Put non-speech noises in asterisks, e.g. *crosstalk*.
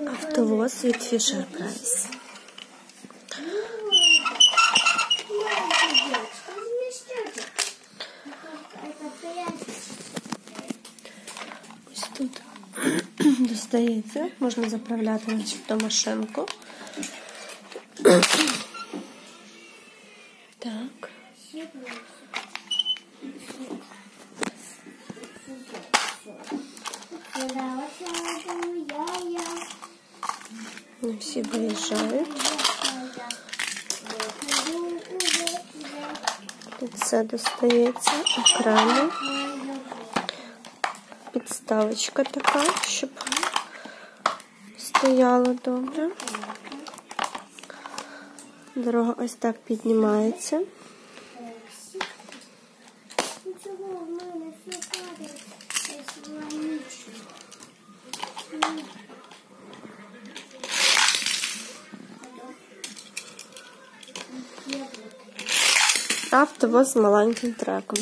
Автовоз від Fisher Price. Ось тут *clears throat* достається, можна заправляти начебто машинку. *clears throat* Так. Не всі виїжджають. Тут все достається окремо. Підставочка така, щоб стояло добре. Дорога ось так піднімається. Автовоз з маленьким треком.